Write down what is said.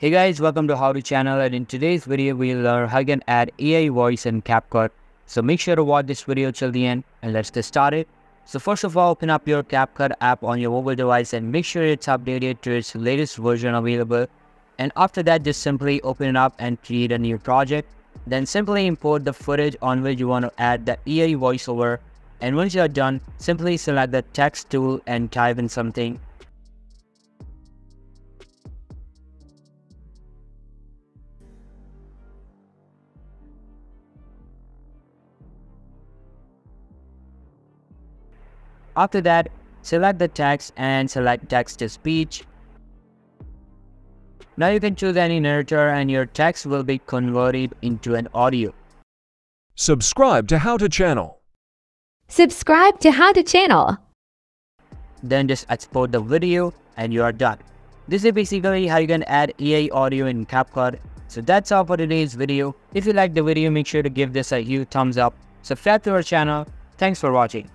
Hey guys, welcome to How To channel and in today's video we'll learn how you can add AI voice in CapCut. So make sure to watch this video till the end and let's get started. So first of all, open up your CapCut app on your mobile device and make sure it's updated to its latest version available. And after that, just simply open it up and create a new project. Then simply import the footage on which you want to add the AI voiceover. And once you are done, simply select the text tool and type in something After that, select the text and select text to speech. Now you can choose any narrator and your text will be converted into an audio. Subscribe to How To channel. Subscribe to How To channel. Then just export the video and you are done. This is basically how you can add AI audio in CapCut. So that's all for today's video. If you liked the video, make sure to give this a huge thumbs up. Subscribe to our channel. Thanks for watching.